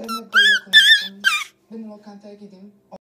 Sen hep böyle konuştun. Ben lokantaya gideyim.